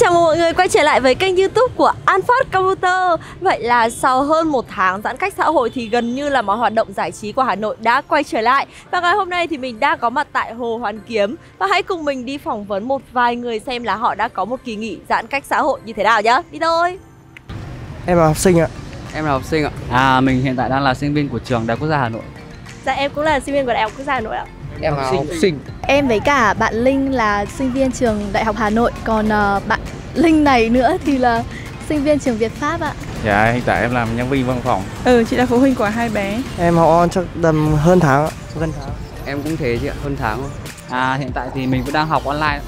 chào mừng mọi người quay trở lại với kênh youtube của Anfast Computer. Vậy là sau hơn một tháng giãn cách xã hội thì gần như là mọi hoạt động giải trí của Hà Nội đã quay trở lại. Và ngày hôm nay thì mình đang có mặt tại Hồ Hoàn Kiếm. Và hãy cùng mình đi phỏng vấn một vài người xem là họ đã có một kỳ nghỉ giãn cách xã hội như thế nào nhá. Đi thôi. Em là học sinh ạ. Em là học sinh ạ. À mình hiện tại đang là sinh viên của trường Đại học Quốc gia Hà Nội. Dạ em cũng là sinh viên của Đại học Quốc gia Hà Nội ạ. Em là học sinh. Em với cả bạn Linh là sinh viên trường Đại học Hà Nội. Còn ờ, bạn Linh này nữa thì là sinh viên trường Việt Pháp ạ Dạ, hiện tại em làm nhân viên văn phòng. Ừ, chị là phụ huynh của hai bé. Em học on chắc tầm hơn tháng ạ Hơn tháng Em cũng thế chị ạ, hơn tháng thôi. À hiện tại thì mình cũng đang học online.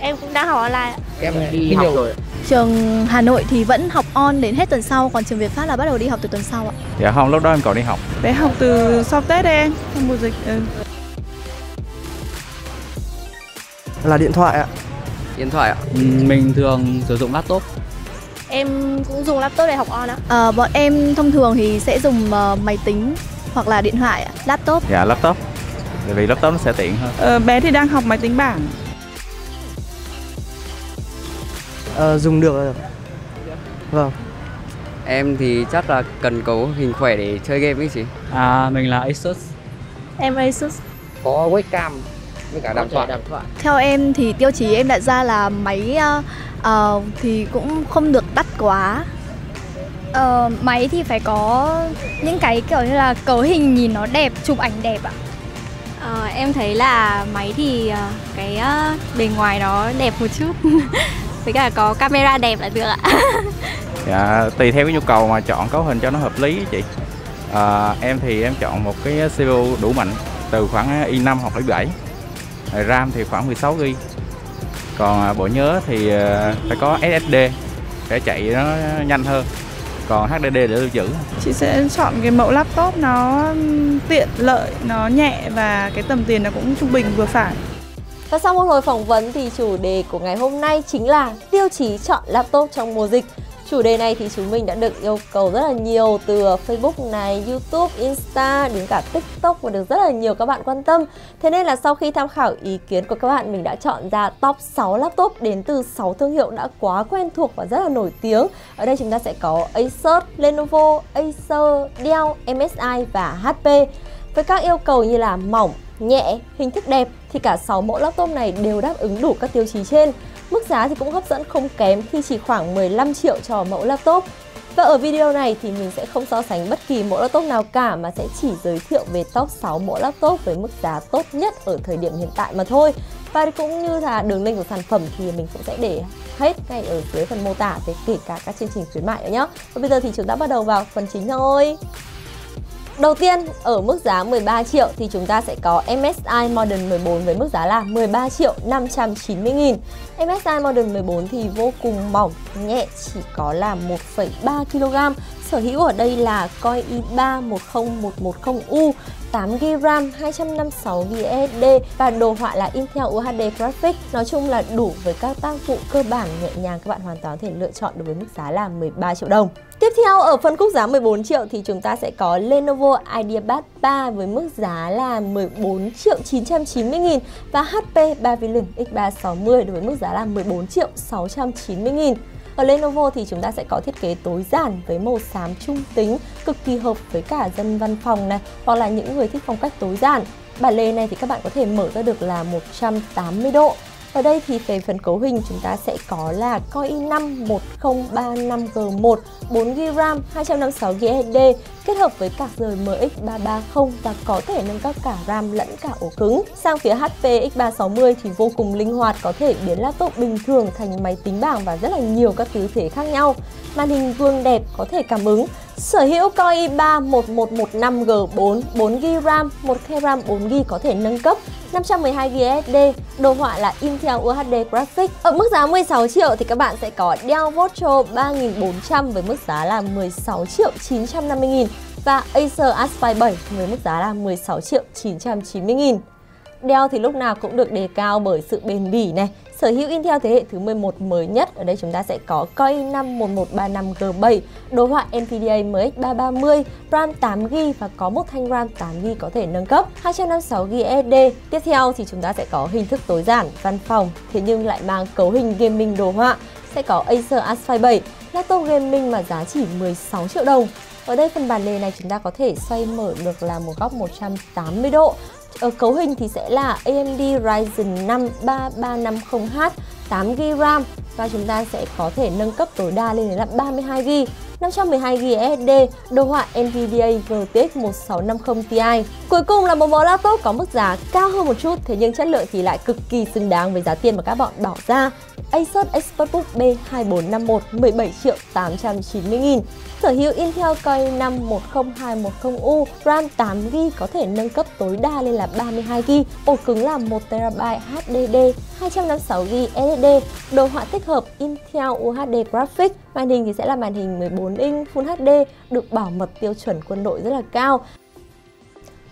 Em cũng đang học online ạ Em đi học rồi. Trường Hà Nội thì vẫn học on đến hết tuần sau Còn trường Việt Pháp là bắt đầu đi học từ tuần sau ạ Dạ không, lúc đó em còn đi học. Bé học từ sau Tết đấy em, mùa dịch. Ừ. Là điện thoại ạ Điện thoại ạ. Ừ, Mình thường sử dụng laptop. Em cũng dùng laptop để học on ạ Ờ, Bọn em thông thường thì sẽ dùng ờ, máy tính hoặc là điện thoại, ạ, laptop Dạ, laptop. Tại vì laptop nó sẽ tiện hơn. Ờ, bé thì đang học máy tính bảng. ờ, Dùng được rồi Vâng Em thì chắc là cần có hình khỏe để chơi game ấy chị. À mình là Asus. Em Asus Có webcam với cả đàm thoại. Đàm thoại. Theo em thì tiêu chí em đặt ra là máy ờ, ờ, thì cũng không được đắt quá Ờ, máy thì phải có những cái kiểu như là cấu hình nhìn nó đẹp, chụp ảnh đẹp ạ. Ờ, em thấy là máy thì ờ, cái ờ, bề ngoài nó đẹp một chút với cả có camera đẹp là được ạ Dạ, tùy theo cái nhu cầu mà chọn cấu hình cho nó hợp lý chị. À, em thì em chọn một cái CPU đủ mạnh từ khoảng i5 hoặc i7. RAM thì khoảng 16 GB. Còn à, bộ nhớ thì à, phải có SSD để chạy nó nhanh hơn. Còn HDD để lưu trữ. Chị sẽ chọn cái mẫu laptop nó tiện lợi, nó nhẹ và cái tầm tiền nó cũng trung bình vừa phải. Và sau một hồi phỏng vấn thì chủ đề của ngày hôm nay chính là tiêu chí chọn laptop trong mùa dịch. Chủ đề này thì chúng mình đã được yêu cầu rất là nhiều từ Facebook này, YouTube, Insta đến cả TikTok và được rất là nhiều các bạn quan tâm. Thế nên là sau khi tham khảo ý kiến của các bạn mình đã chọn ra top 6 laptop đến từ 6 thương hiệu đã quá quen thuộc và rất là nổi tiếng. Ở đây chúng ta sẽ có Acer, Lenovo, Acer, Dell, MSI và HP. Với các yêu cầu như là mỏng, nhẹ, hình thức đẹp thì cả 6 mẫu laptop này đều đáp ứng đủ các tiêu chí trên. Giá thì cũng hấp dẫn không kém khi chỉ khoảng 15 triệu cho mẫu laptop. Và ở video này thì mình sẽ không so sánh bất kỳ mẫu laptop nào cả mà sẽ chỉ giới thiệu về top 6 mẫu laptop với mức giá tốt nhất ở thời điểm hiện tại mà thôi. Và cũng như là đường link của sản phẩm thì mình cũng sẽ để hết ngay ở dưới phần mô tả về kể cả các chương trình khuyến mại nữa nhé. Và bây giờ thì chúng ta bắt đầu vào phần chính thôi. Đầu tiên, ở mức giá 13 triệu thì chúng ta sẽ có MSI Modern 14 với mức giá là 13 triệu 590 nghìn. MSI Modern 14 thì vô cùng mỏng, nhẹ, chỉ có là 1,3 kg. Sở hữu ở đây là Core i3 10110U, 8GB RAM, 256GB SSD và đồ họa là Intel UHD Graphics. Nói chung là đủ với các tác vụ cơ bản nhẹ nhàng các bạn hoàn toàn có thể lựa chọn đối với mức giá là 13 triệu đồng. Tiếp theo ở phân khúc giá 14 triệu thì chúng ta sẽ có Lenovo IdeaPad 3 với mức giá là 14 triệu 990 nghìn và HP Pavilion X360 đối với mức giá là 14 triệu 690 nghìn. Ở Lenovo thì chúng ta sẽ có thiết kế tối giản với màu xám trung tính, cực kỳ hợp với cả dân văn phòng này hoặc là những người thích phong cách tối giản. Bản lề này thì các bạn có thể mở ra được là 180 độ. Ở đây thì về phần cấu hình chúng ta sẽ có là Core i5 1035G1, 4GB RAM, 256GB SSD kết hợp với card RMX 330 và có thể nâng cấp cả RAM lẫn cả ổ cứng. Sang phía HP X360 thì vô cùng linh hoạt có thể biến laptop bình thường thành máy tính bảng và rất là nhiều các thứ thế khác nhau. Màn hình vuông đẹp có thể cảm ứng, Sở hữu Core i3 1115G4, 4GB RAM, 1TB RAM 4GB có thể nâng cấp, 512GB SSD, đồ họa là Intel UHD Graphics. Ở mức giá 16 triệu thì các bạn sẽ có Dell Virtual 3400 với mức giá là 16 triệu 950 nghìn và Acer Aspire 7 với mức giá là 16 triệu 990 nghìn. Dell thì lúc nào cũng được đề cao bởi sự bền bỉ này, Sở hữu Intel thế hệ thứ 11 mới nhất, ở đây chúng ta sẽ có Core i5 1135G7, đồ họa NVIDIA MX 330, RAM 8GB và có một thanh RAM 8GB có thể nâng cấp, 256GB SD. Tiếp theo thì chúng ta sẽ có hình thức tối giản, văn phòng, thế nhưng lại mang cấu hình gaming đồ họa, sẽ có Acer Aspire 7, laptop gaming mà giá chỉ 16 triệu đồng. Ở đây phần bàn lề này chúng ta có thể xoay mở được là một góc 180 độ ở cấu hình thì sẽ là AMD Ryzen 5 3350H 8GB RAM. Và chúng ta sẽ có thể nâng cấp tối đa lên đến là 32GB 512GB SSD, đồ họa NVIDIA GTX 1650 Ti. Cuối cùng là một món laptop có mức giá cao hơn một chút, thế nhưng chất lượng thì lại cực kỳ xứng đáng với giá tiền mà các bạn bỏ ra. Acer ExpertBook B2451 17 triệu 890 nghìn. Sở hữu Intel Core i5 10210U, RAM 8GB có thể nâng cấp tối đa lên là 32GB, ổ cứng là 1TB HDD, 256GB SSD, đồ họa tích hợp Intel UHD Graphics, màn hình thì sẽ là màn hình 14 inch Full HD, được bảo mật tiêu chuẩn quân đội rất là cao.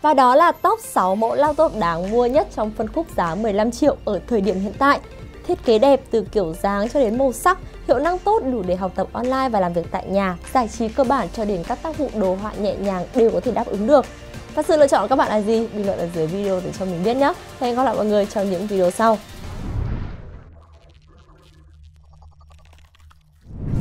Và đó là top 6 mẫu laptop đáng mua nhất trong phân khúc giá 15 triệu ở thời điểm hiện tại. Thiết kế đẹp từ kiểu dáng cho đến màu sắc, hiệu năng tốt đủ để học tập online và làm việc tại nhà, giải trí cơ bản cho đến các tác vụ đồ họa nhẹ nhàng đều có thể đáp ứng được. Và sự lựa chọn của các bạn là gì? Bình luận ở dưới video để cho mình biết nhé. Hẹn gặp lại mọi người trong những video sau.